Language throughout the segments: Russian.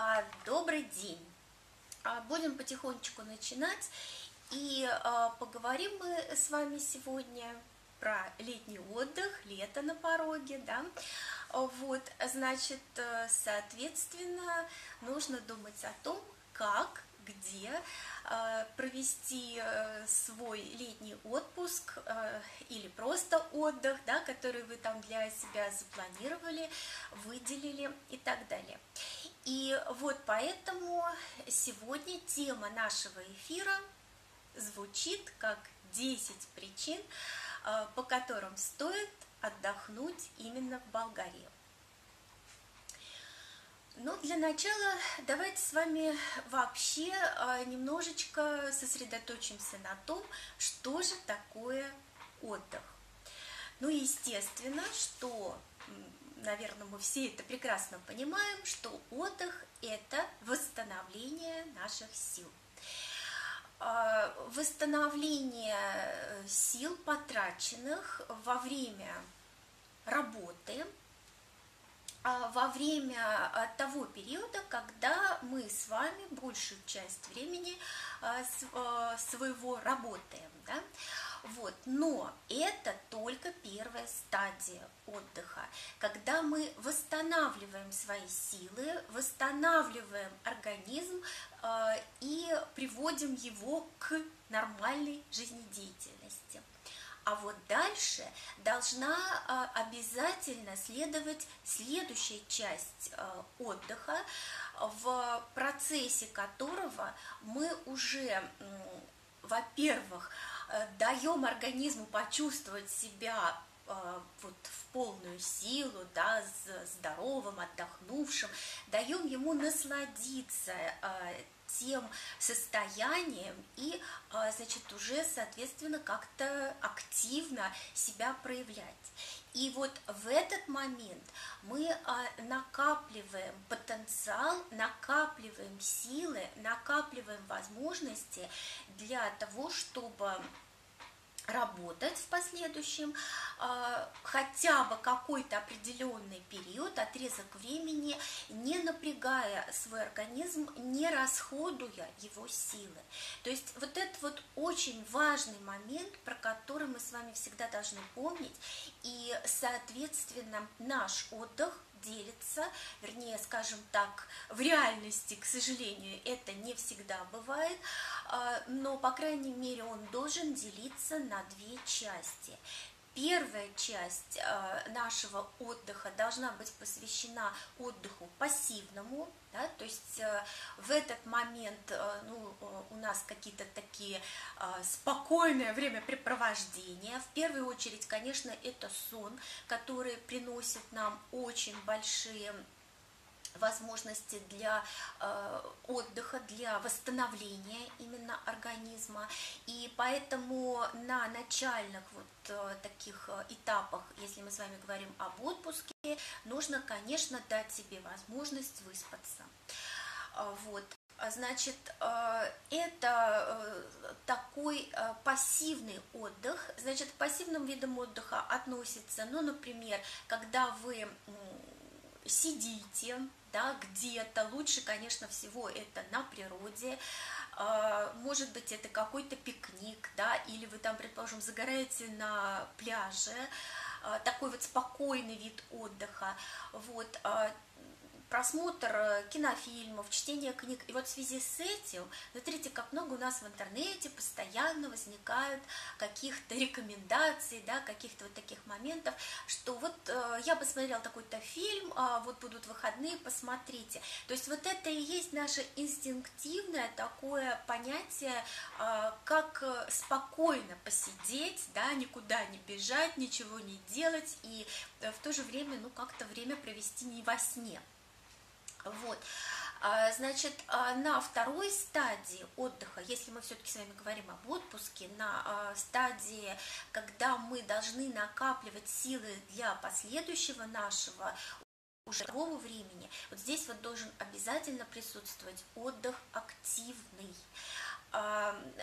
А, добрый день! А, будем потихонечку начинать, и а, поговорим мы с вами сегодня про летний отдых, лето на пороге, да, вот, значит, э, соответственно, нужно думать о том, как где э, провести э, свой летний отпуск или просто отдых, да, который вы там для себя запланировали, выделили и так далее. И вот поэтому сегодня тема нашего эфира звучит как 10 причин, по которым стоит отдохнуть именно в Болгарии. Ну, для начала давайте с вами вообще а, немножечко сосредоточимся на том, что же такое отдых. Ну, естественно, что, наверное, мы все это прекрасно понимаем, что отдых – это восстановление наших сил. А, восстановление э, сил, потраченных во время работы – а, во время а, того периода, когда мы с вами большую часть времени а, своего работаем. Да? Вот. Но это только первая стадия отдыха, когда мы восстанавливаем свои силы, восстанавливаем организм и приводим его к нормальной жизнедеятельности. А вот дальше должна а, обязательно следовать следующая часть а, отдыха, в процессе которого мы уже, во-первых, э, даем организму почувствовать себя а, вот в полную силу, да, здоровым, отдохнувшим, даем ему насладиться тем состоянием и, значит, уже, соответственно, как-то активно себя проявлять. И вот в этот момент мы а, накапливаем потенциал, накапливаем силы, накапливаем возможности для того, чтобы работать в последующем а, хотя бы какой-то определенный период, отрезок времени, не напрягая свой организм, не расходуя его силы. То есть вот это вот очень важный момент, про который мы с вами всегда должны помнить, и, соответственно, наш отдых делится, вернее, скажем так, в реальности, к сожалению, это не всегда бывает, а, но, по крайней мере, он должен делиться на две части. Первая часть э, нашего отдыха должна быть посвящена отдыху пассивному, да, то есть э, в этот момент э, ну, у нас какие-то такие спокойное времяпрепровождения. В первую очередь, конечно, это сон, который приносит нам очень большие возможности для э, отдыха, для восстановления именно организма. И поэтому на начальных вот э, таких э, этапах, если мы с вами говорим об отпуске, нужно, конечно, дать себе возможность выспаться. Э, вот. Значит, это такой пассивный отдых. Значит, к пассивным видам отдыха относится, ну, например, когда вы сидите, да, где-то, лучше, конечно, всего это на природе, а, может быть, это какой-то пикник, да, или вы там, предположим, загораете на пляже, а, такой вот спокойный вид отдыха, вот, а, просмотр э, кинофильмов, чтение книг. И вот в связи с этим, смотрите, как много у нас в интернете постоянно возникают каких-то рекомендаций, да, каких-то вот таких моментов, что вот э, я посмотрел такой-то фильм, а вот будут выходные, посмотрите. То есть вот это и есть наше инстинктивное такое понятие, э, как спокойно посидеть, да, никуда не бежать, ничего не делать и в то же время, ну, как-то время провести не во сне. Вот. А, значит, а, на второй стадии отдыха, если мы все-таки с вами говорим об отпуске, на а, стадии, когда мы должны накапливать силы для последующего нашего уже того времени, вот здесь вот должен обязательно присутствовать отдых активный.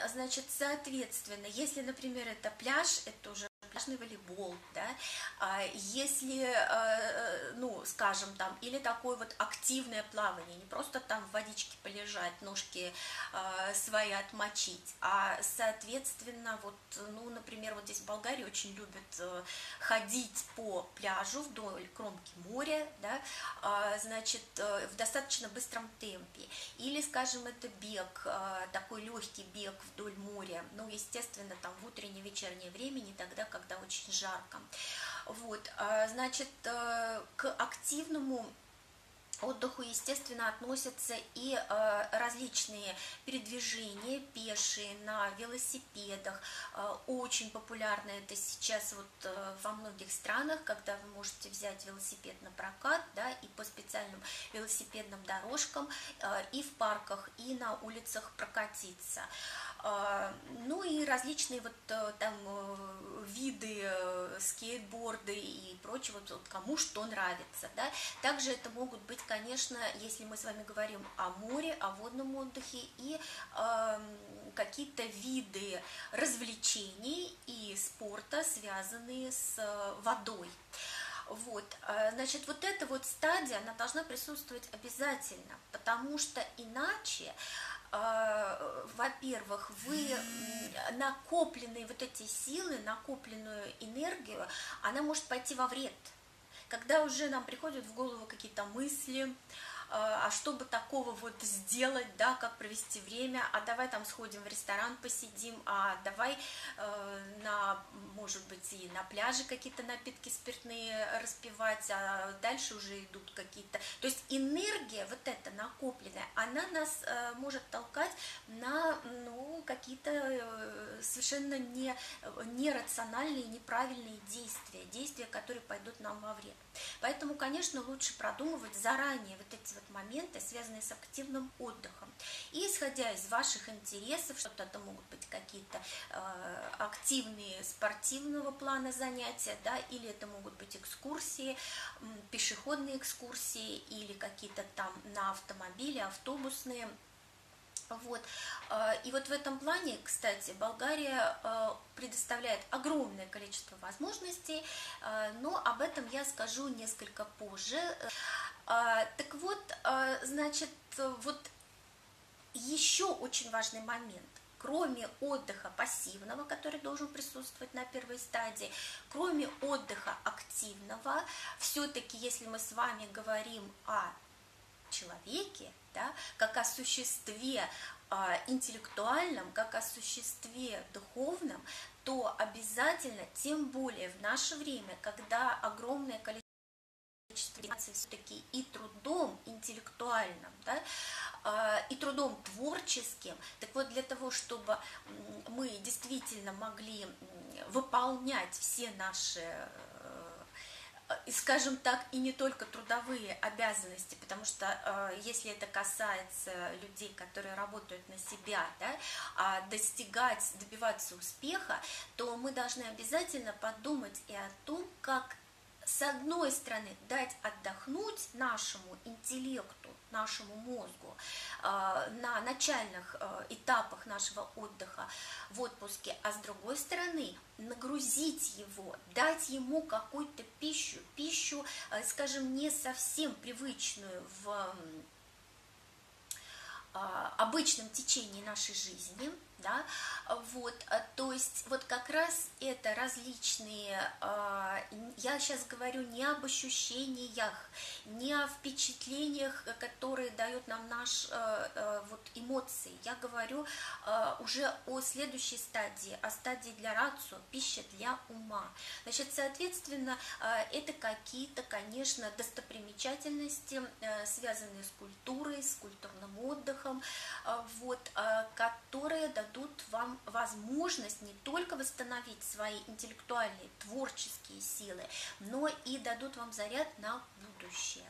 Значит, соответственно, если, например, это пляж, это уже пляжный волейбол, да, а если, э, ну, скажем, там, или такое вот активное плавание, не просто там в водичке полежать, ножки свои отмочить, а, соответственно, вот, ну, например, вот здесь в Болгарии очень любят ходить по пляжу вдоль кромки моря, да, значит, в достаточно быстром темпе, или, скажем, это бег, такой легкий бег вдоль моря, ну, естественно, там в утреннее вечернее время, не тогда, когда очень жарко. Вот, а, значит, э, к активному отдыху, естественно, относятся и э, различные передвижения пешие на велосипедах. Э, очень популярно это сейчас вот э, во многих странах, когда вы можете взять велосипед на прокат, да, и по специальным велосипедным дорожкам, э, и в парках, и на улицах прокатиться. А, ну и различные вот э, там э, виды э, скейтборды и прочего, вот кому что нравится, да. Также это могут быть, конечно, если мы с вами говорим о море, о водном отдыхе и э, какие-то виды развлечений и спорта, связанные с водой. Вот, значит, вот эта вот стадия, она должна присутствовать обязательно, потому что иначе а, во-первых, вы накопленные вот эти силы, накопленную энергию, она может пойти во вред. Когда уже нам приходят в голову какие-то мысли, а, а чтобы такого вот сделать, да, как провести время, а давай там сходим в ресторан, посидим, а давай э, на, может быть, и на пляже какие-то напитки спиртные распивать, а дальше уже идут какие-то, то есть энергия вот эта накопленная, она нас э, может толкать на, ну, какие-то э, совершенно не, нерациональные, неправильные действия, действия, которые пойдут нам во вред. Поэтому, конечно, лучше продумывать заранее вот эти вот моменты, связанные с активным отдыхом. И исходя из ваших интересов, что-то это могут быть какие-то э, активные спортивного плана занятия, да, или это могут быть экскурсии, пешеходные экскурсии, или какие-то там на автомобиле, автобусные вот. Э, и вот в этом плане, кстати, Болгария э, предоставляет огромное количество возможностей, э, но об этом я скажу несколько позже. Так вот, значит, вот еще очень важный момент кроме отдыха пассивного, который должен присутствовать на первой стадии, кроме отдыха активного, все-таки, если мы с вами говорим о человеке, да, как о существе а, интеллектуальном, как о существе духовном, то обязательно, тем более в наше время, когда огромное количество все-таки и трудом интеллектуальным, да, а, и трудом творческим. Так вот, для того, чтобы мы действительно могли выполнять все наши скажем так, и не только трудовые обязанности, потому что э, если это касается людей, которые работают на себя, да, а достигать, добиваться успеха, то мы должны обязательно подумать и о том, как с одной стороны дать отдохнуть нашему интеллекту, нашему мозгу э, на начальных э, этапах нашего отдыха в отпуске, а с другой стороны нагрузить его, дать ему какую-то пищу, пищу, э, скажем, не совсем привычную в обычном течении нашей жизни – да, вот, а, то есть вот как раз это различные, а, я сейчас говорю не об ощущениях, не о впечатлениях, которые дают нам наш а, вот эмоции, я говорю уже о следующей стадии, о стадии для рацио, пища для ума, значит, соответственно, это какие-то, конечно, достопримечательности, связанные с культурой, с культурным отдыхом, вот, которые дадут дадут вам возможность не только восстановить свои интеллектуальные, творческие силы, но и дадут вам заряд на будущее.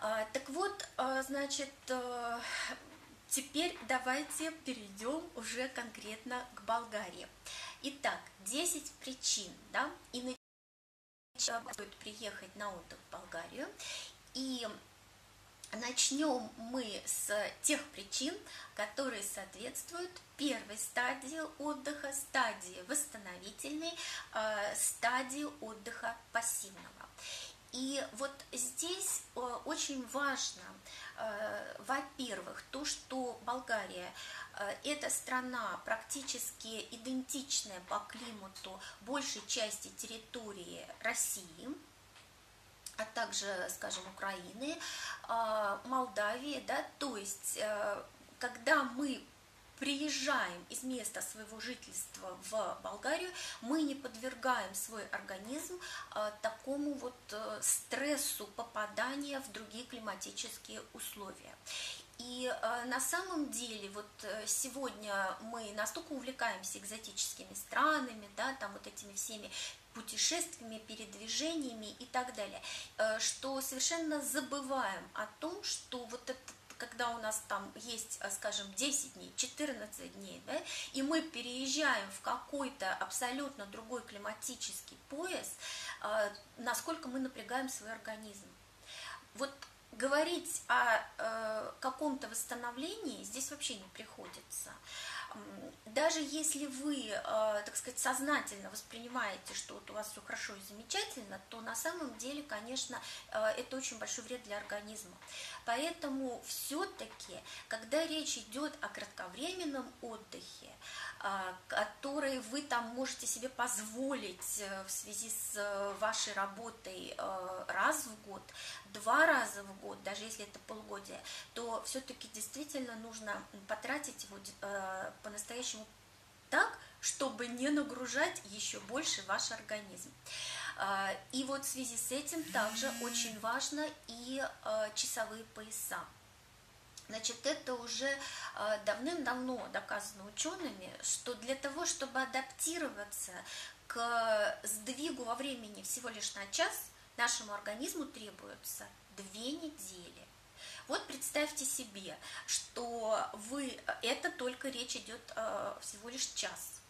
А, так вот, а, значит, э, теперь давайте перейдем уже конкретно к Болгарии. Итак, 10 причин, да, и стоит приехать на отдых в Болгарию. И Начнем мы с тех причин, которые соответствуют первой стадии отдыха, стадии восстановительной, э, стадии отдыха пассивного. И вот здесь э, очень важно, э, во-первых, то, что Болгария это страна практически идентичная по климату большей части территории России – а также, скажем, Украины, а, Молдавии, да, то есть, э, когда мы приезжаем из места своего жительства в Болгарию, мы не подвергаем свой организм а, такому вот э, стрессу попадания в другие климатические условия. И э, на самом деле вот сегодня мы настолько увлекаемся экзотическими странами, да, там вот этими всеми путешествиями, передвижениями и так далее, э, что совершенно забываем о том, что вот это когда у нас там есть, э, скажем, 10 дней, 14 дней, да, и мы переезжаем в какой-то абсолютно другой климатический пояс, э, насколько мы напрягаем свой организм. Вот говорить о каком-то восстановлении здесь вообще не приходится. Даже если вы, э, так сказать, сознательно воспринимаете, что вот у вас все хорошо и замечательно, то на самом деле, конечно, э, это очень большой вред для организма. Поэтому все-таки, когда речь идет о кратковременном отдыхе, а, которые вы там можете себе позволить э, в связи с э, вашей работой э, раз в год, два раза в год, даже если это полгодия, то все-таки действительно нужно потратить его по-настоящему так, чтобы не нагружать еще больше ваш организм. А, и вот в связи с этим также очень важно и часовые пояса. Значит, это уже а, давным-давно доказано учеными, что для того, чтобы адаптироваться к сдвигу во времени всего лишь на час, нашему организму требуется две недели. Вот представьте себе, что вы, это только речь идет а, всего лишь час.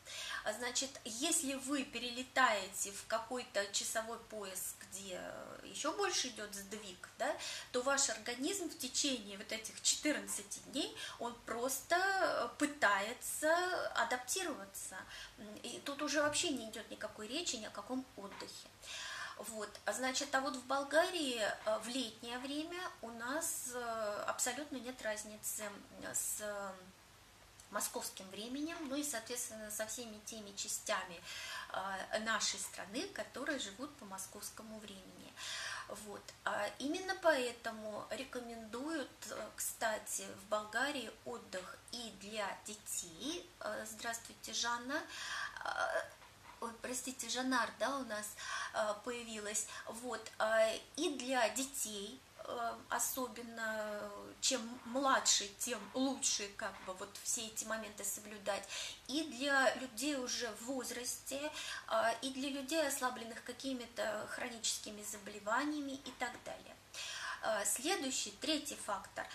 Значит, если вы перелетаете в какой-то часовой пояс, где еще больше идет сдвиг, да, то ваш организм в течение вот этих 14 дней, он просто пытается адаптироваться. И тут уже вообще не идет никакой речи ни о каком отдыхе. Вот, значит, а вот в Болгарии э, в летнее время у нас э, абсолютно нет разницы с московским временем, ну и, соответственно, со всеми теми частями а, нашей страны, которые живут по московскому времени. Вот. А именно поэтому рекомендуют, э, кстати, в Болгарии отдых и для детей. Э, здравствуйте, Жанна. Ой, простите, Жанар, да, у нас появилась. Вот. И для детей, Э, особенно чем младше, тем лучше как бы вот все эти моменты соблюдать. И для людей уже в возрасте, э, и для людей, ослабленных какими-то хроническими заболеваниями и так далее. Э, следующий, третий фактор,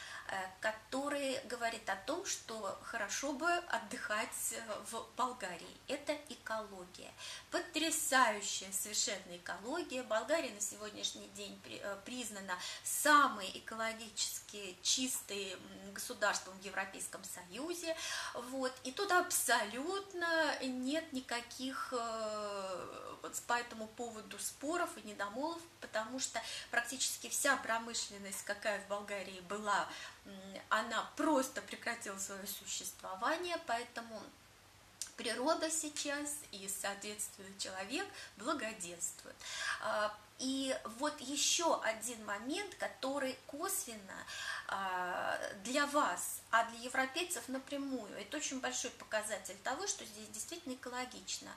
который говорит о том, что хорошо бы отдыхать в Болгарии, это экология. Потрясающая совершенно экология. Болгария на сегодняшний день признана самой экологически чистой государством в Европейском Союзе. Вот. И тут абсолютно нет никаких вот по этому поводу споров и недомолвок, потому что практически вся промышленность, какая в Болгарии была, она просто прекратила свое существование, поэтому природа сейчас и, соответственно, человек благоденствует. А, и вот еще один момент, который косвенно а, для вас, а для европейцев напрямую, это очень большой показатель того, что здесь действительно экологично.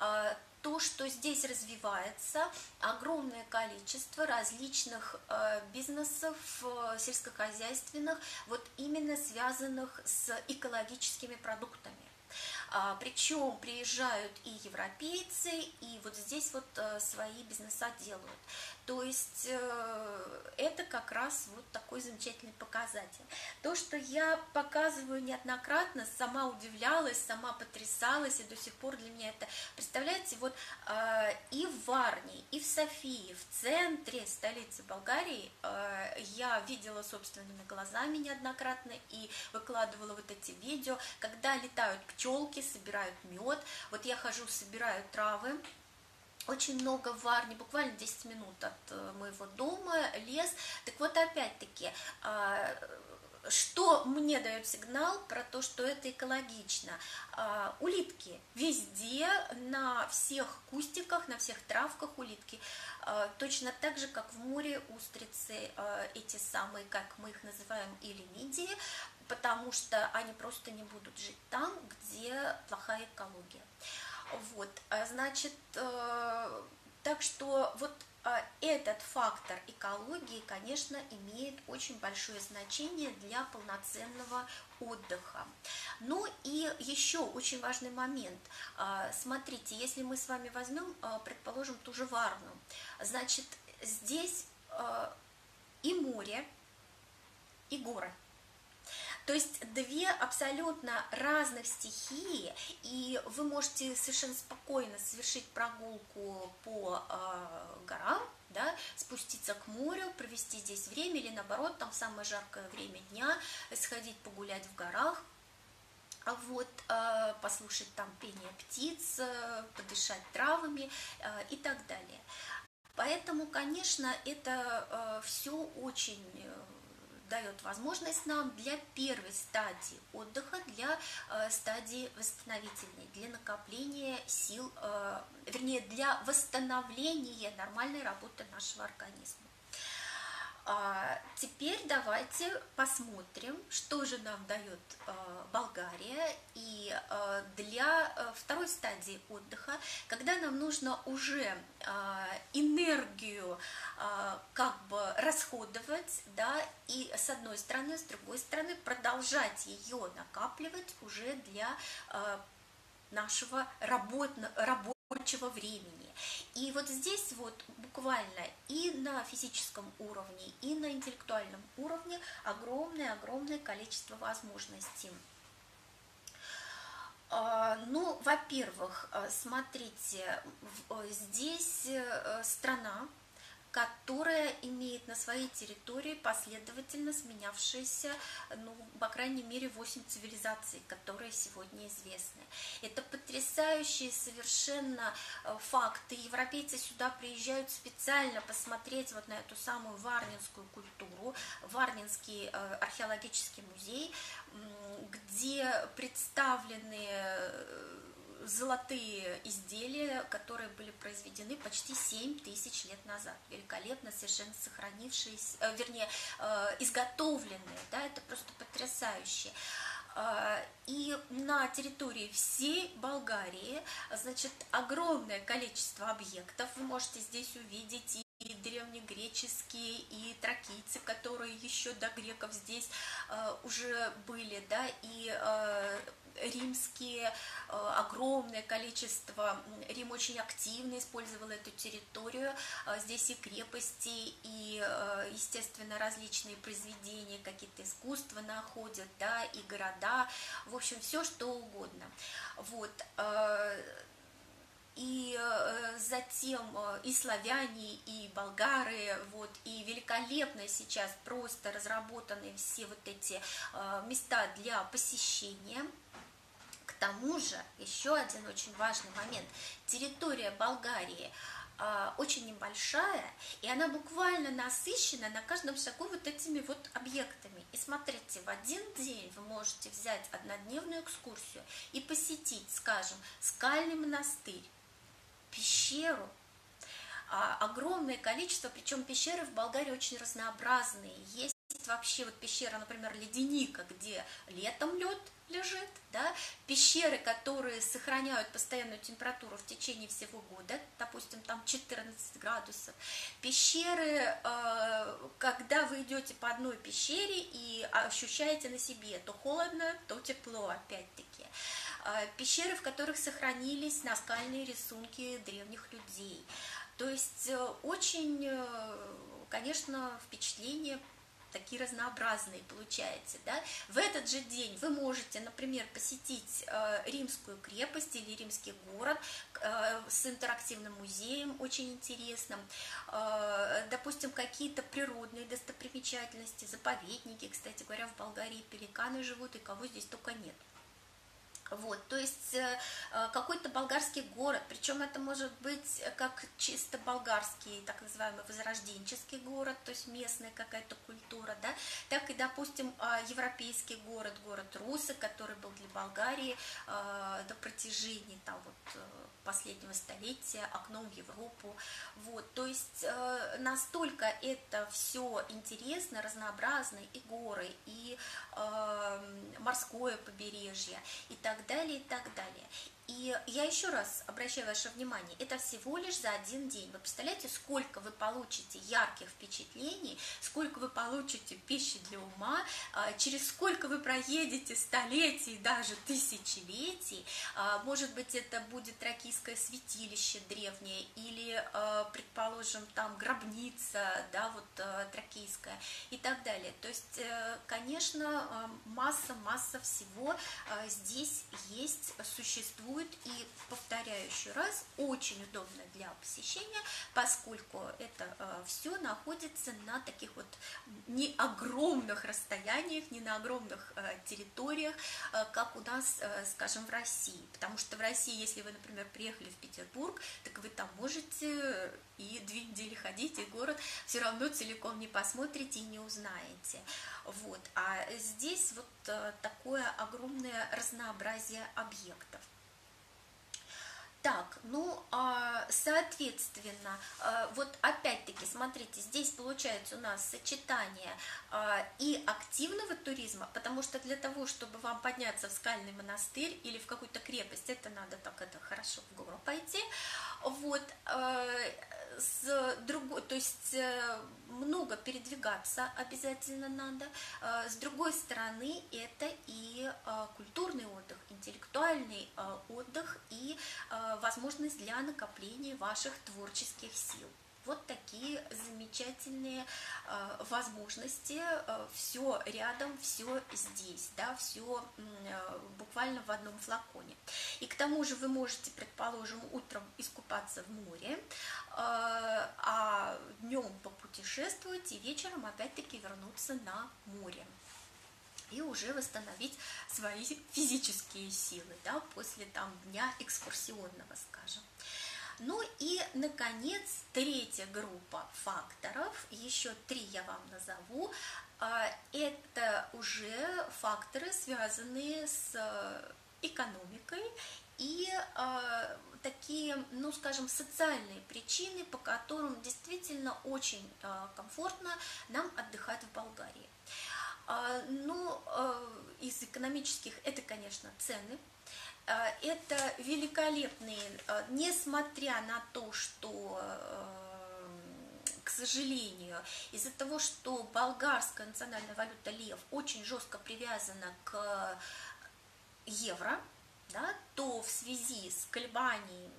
А, то, что здесь развивается огромное количество различных бизнесов сельскохозяйственных, вот именно связанных с экологическими продуктами. А, причем приезжают и европейцы, и вот здесь вот э, свои бизнеса делают. То есть э, это как раз вот такой замечательный показатель. То, что я показываю неоднократно, сама удивлялась, сама потрясалась, и до сих пор для меня это, представляете, вот э, и в Варне, и в Софии, в центре столицы Болгарии э, я видела собственными глазами неоднократно и выкладывала вот эти видео, когда летают пчелки, собирают мед, вот я хожу, собираю травы, очень много в Варне, буквально 10 минут от э, моего дома, лес. Так вот, опять-таки, а, что мне дает сигнал про то, что это экологично? А, улитки везде, на всех кустиках, на всех травках улитки. А, точно так же, как в море устрицы, эти самые, как мы их называем, или мидии, потому что они просто не будут жить там, где плохая экология. Вот, а, значит, э, так что вот а, этот фактор экологии, конечно, имеет очень большое значение для полноценного отдыха. Ну и еще очень важный момент. А, смотрите, если мы с вами возьмем, предположим, ту же Варну, значит, здесь и море, и горы – то есть две абсолютно разных стихии, и вы можете совершенно спокойно совершить прогулку по э, горам, да, спуститься к морю, провести здесь время, или наоборот, там самое жаркое время дня, сходить погулять в горах, а вот, э, послушать там пение птиц, э, подышать травами э, и так далее. Поэтому, конечно, это все очень дает возможность нам для первой стадии отдыха, для э, стадии восстановительной, для накопления сил, э, вернее, для восстановления нормальной работы нашего организма. А теперь давайте посмотрим, что же нам дает а, Болгария. И а, для второй стадии отдыха, когда нам нужно уже энергию как бы расходовать, да, и с одной стороны, с другой стороны продолжать ее накапливать уже для нашего работ, рабочего времени. И вот здесь вот буквально и на физическом уровне, и на интеллектуальном уровне огромное-огромное количество возможностей. А, ну, во-первых, э, смотрите, здесь э, страна, которая имеет на своей территории последовательно сменявшиеся, ну, по крайней мере, 8 цивилизаций, которые сегодня известны. Это потрясающие совершенно э, факты. Европейцы сюда приезжают специально посмотреть вот на эту самую варнинскую культуру, Варнинский э, археологический музей, где представлены э, золотые изделия, которые были произведены почти 7 тысяч лет назад. Великолепно, совершенно сохранившиеся, э, вернее, э, изготовленные, да, это просто потрясающе. Э, и на территории всей Болгарии, значит, огромное количество объектов. Вы можете здесь увидеть и древнегреческие, и тракийцы, которые еще до греков здесь э, уже были, да, и римские, э, огромное количество, Рим очень активно использовал эту территорию, э, здесь и крепости, и, э, естественно, различные произведения, какие-то искусства находят, да, и города, в общем, все что угодно. Вот, и затем и славяне, и болгары, вот, и великолепно сейчас просто разработаны все вот эти места для посещения, тому же, еще один очень важный момент. Территория Болгарии э, очень небольшая, и она буквально насыщена на каждом шагу вот этими вот объектами. И смотрите, в один день вы можете взять однодневную экскурсию и посетить, скажем, скальный монастырь, пещеру, а, огромное количество, причем пещеры в Болгарии очень разнообразные. Есть вообще вот пещера, например, ледяника, где летом лед лежит, да, пещеры, которые сохраняют постоянную температуру в течение всего года, допустим, там 14 градусов, пещеры, э, когда вы идете по одной пещере и ощущаете на себе то холодно, то тепло, опять-таки, пещеры, в которых сохранились наскальные рисунки древних людей. То есть очень, конечно, впечатление такие разнообразные получаете, да. В этот же день вы можете, например, посетить э, римскую крепость или римский город э, с интерактивным музеем, очень интересным, э, допустим, какие-то природные достопримечательности, заповедники, кстати говоря, в Болгарии пеликаны живут, и кого здесь только нет. Вот, то есть э, э, какой-то болгарский город, причем это может быть как чисто болгарский, так называемый возрожденческий город, то есть местная какая-то культура, да, так и, допустим, э, европейский город, город Русы, который был для Болгарии до протяжении там вот последнего столетия, окном в Европу. Вот, то есть э, настолько это все интересно, разнообразно, и горы, и э, морское побережье, и так далее, и так далее. И я еще раз обращаю ваше внимание, это всего лишь за один день. Вы представляете, сколько вы получите ярких впечатлений, сколько вы получите пищи для ума, а, через сколько вы проедете столетий, даже тысячелетий. А, может быть, это будет тракийское святилище древнее или, а, предположим, там гробница, да, вот тракийская и так далее. То есть, э, конечно, масса-масса всего здесь есть, существует существует и, повторяю еще раз, очень удобно для посещения, поскольку это э, все находится на таких вот не огромных расстояниях, не на огромных э, территориях, э, как у нас, скажем, в России. Потому что в России, если вы, например, приехали в Петербург, так вы там можете и две недели ходить, и город все равно целиком не посмотрите и не узнаете. Вот. А здесь вот такое огромное разнообразие объектов. Так, ну, а, соответственно, а, вот опять-таки, смотрите, здесь получается у нас сочетание а, и активного туризма, потому что для того, чтобы вам подняться в скальный монастырь или в какую-то крепость, это надо так это хорошо в гору пойти, вот, с другой, то есть э, много передвигаться обязательно надо. С другой стороны, это и культурный отдых, интеллектуальный отдых и возможность для накопления ваших творческих сил. Вот такие замечательные э, возможности, э, все рядом, все здесь, да, все э, буквально в одном флаконе. И к тому же вы можете, предположим, утром искупаться в море, а днем попутешествовать и вечером опять-таки вернуться на море и уже восстановить свои физические силы, да, после там дня экскурсионного, скажем. Ну и, наконец, третья группа факторов, еще три я вам назову, а, это уже факторы, связанные с экономикой и э, такие, ну, скажем, социальные причины, по которым действительно очень э, комфортно нам отдыхать в Болгарии. А, ну, из экономических это, конечно, цены. А, это великолепные, несмотря на то, что к сожалению, из-за того, что болгарская национальная валюта лев очень жестко привязана к евро, да, то в связи с колебаниями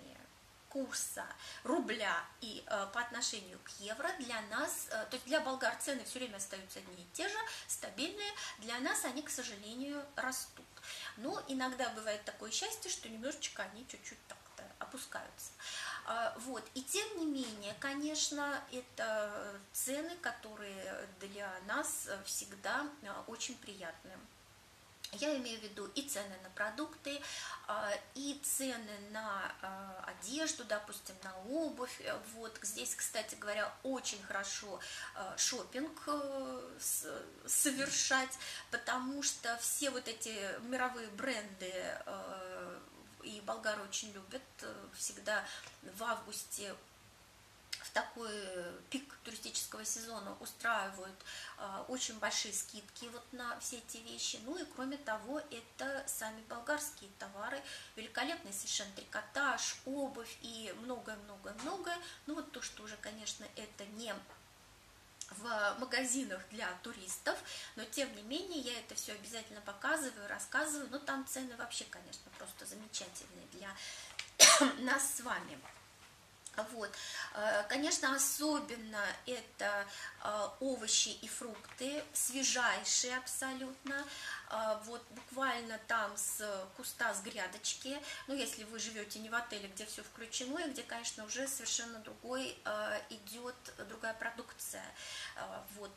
курса рубля и э, по отношению к евро для нас, э, то есть для болгар цены все время остаются одни и те же, стабильные, для нас они, к сожалению, растут. Но иногда бывает такое счастье, что немножечко они чуть-чуть так-то опускаются. А, вот. И тем не менее, конечно, это цены, которые для нас всегда э, очень приятные. Я имею в виду и цены на продукты, а, и цены на а, одежду, допустим, на обувь. Вот здесь, кстати говоря, очень хорошо а, шопинг э, совершать, потому что все вот эти мировые бренды э, и болгары очень любят э, всегда в августе такой пик туристического сезона устраивают э, очень большие скидки вот на все эти вещи. Ну и кроме того, это сами болгарские товары, великолепный совершенно трикотаж, обувь и многое-многое-многое. Ну вот то, что уже, конечно, это не в магазинах для туристов, но тем не менее я это все обязательно показываю, рассказываю, но там цены вообще, конечно, просто замечательные для нас с вами. Вот. Э, конечно, особенно это э, овощи и фрукты, свежайшие абсолютно, э, вот буквально там с куста, с грядочки, ну, если вы живете не в отеле, где все включено, и где, конечно, уже совершенно другой идет, другая продукция, вот,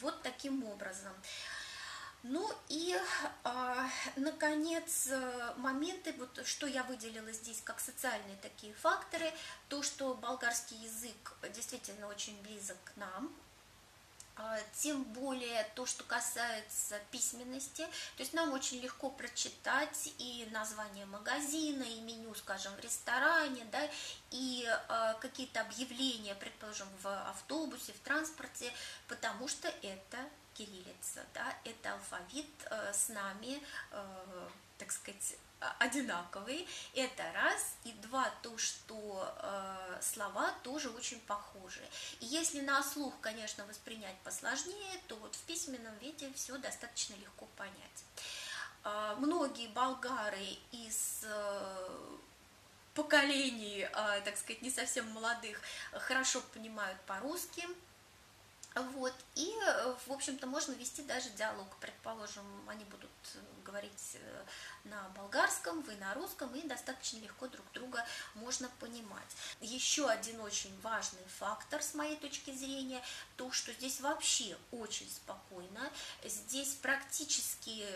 вот таким образом. Ну и, э, наконец, моменты, вот, что я выделила здесь как социальные такие факторы, то, что болгарский язык действительно очень близок к нам, э, тем более то, что касается письменности, то есть нам очень легко прочитать и название магазина, и меню, скажем, в ресторане, да, и э, какие-то объявления, предположим, в автобусе, в транспорте, потому что это кириллица, да, это алфавит э, с нами, э, так сказать, одинаковый. Это раз. И два, то, что э, слова тоже очень похожи. И если на слух, конечно, воспринять посложнее, то вот в письменном виде все достаточно легко понять. Многие болгары из поколений, так сказать, не совсем молодых, хорошо понимают по-русски, вот, и, в общем-то, можно вести даже диалог. Предположим, они будут говорить э, на болгарском, вы на русском, и достаточно легко друг друга можно понимать. Еще один очень важный фактор, с моей точки зрения, то, что здесь вообще очень спокойно. Здесь практически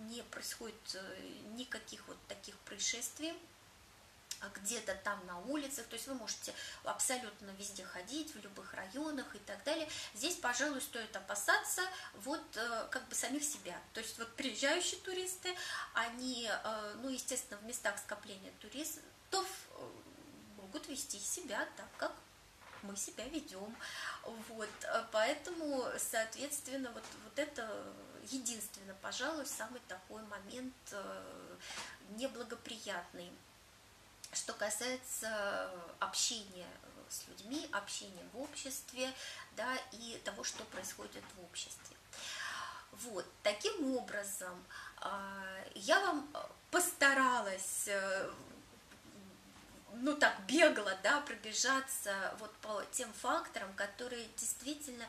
не происходит э, никаких вот таких происшествий где-то там на улицах, то есть вы можете абсолютно везде ходить, в любых районах и так далее. Здесь, пожалуй, стоит опасаться вот э, как бы самих себя. То есть вот приезжающие туристы, они, э, ну, естественно, в местах скопления туристов э, могут вести себя так, как мы себя ведем. Вот, поэтому, соответственно, вот, вот это единственно, пожалуй, самый такой момент неблагоприятный. Что касается общения с людьми, общения в обществе, да, и того, что происходит в обществе. Вот, таким образом, а, я вам постаралась э, ну так бегло, да, пробежаться вот по тем факторам, которые действительно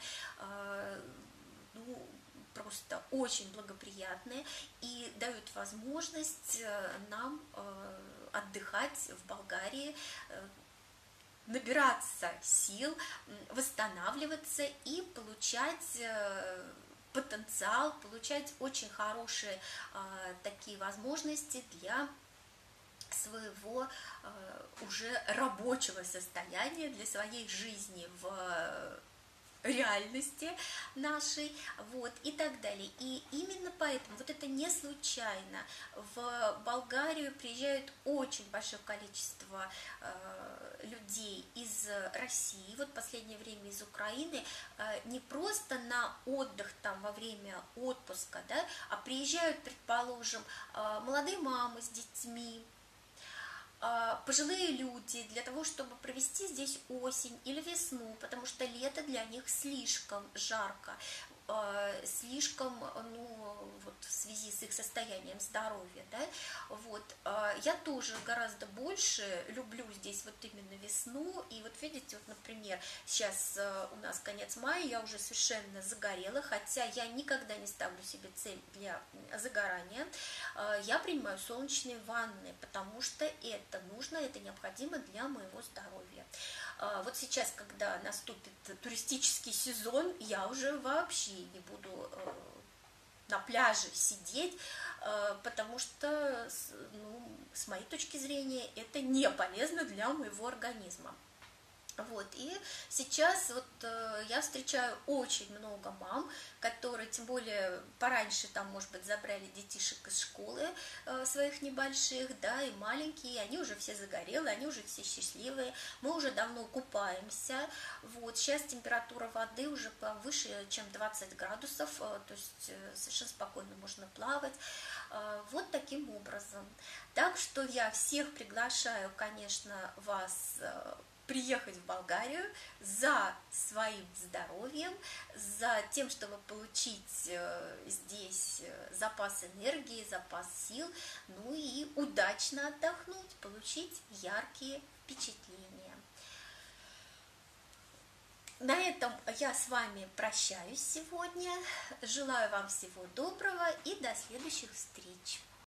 ну, просто очень благоприятные и дают возможность э, нам э, отдыхать в Болгарии, э, набираться сил, восстанавливаться и получать э, потенциал, получать очень хорошие э, такие возможности для своего уже рабочего состояния, для своей жизни в реальности нашей, вот, и так далее. И именно поэтому, вот это не случайно, в Болгарию приезжают очень большое количество э, людей из России, вот последнее время из Украины, э, не просто на отдых там во время отпуска, да, а приезжают, предположим, э, молодые мамы с детьми, пожилые люди для того, чтобы провести здесь осень или весну, потому что лето для них слишком жарко. А, слишком, ну, вот в связи с их состоянием здоровья, да, вот, а, я тоже гораздо больше люблю здесь вот именно весну, и вот видите, вот, например, сейчас а, у нас конец мая, я уже совершенно загорела, хотя я никогда не ставлю себе цель для загорания, я принимаю солнечные ванны, потому что это нужно, это необходимо для моего здоровья. А, вот сейчас, когда наступит туристический сезон, я уже вообще не буду э, на пляже сидеть, э, потому что, ну, с моей точки зрения, это не полезно для моего организма. Вот, и сейчас вот э, я встречаю очень много мам, которые, тем более пораньше там, может быть, забрали детишек из школы э, своих небольших, да, и маленькие, они уже все загорелые, они уже все счастливые, мы уже давно купаемся, вот, сейчас температура воды уже повыше, чем 20 градусов, э, то есть э, совершенно спокойно можно плавать, э, вот таким образом. Так что я всех приглашаю, конечно, вас э, приехать в Болгарию за своим здоровьем, за тем, чтобы получить э, здесь э, запас энергии, запас сил, ну и удачно отдохнуть, получить яркие впечатления. На этом я с вами прощаюсь сегодня. Желаю вам всего доброго и до следующих встреч.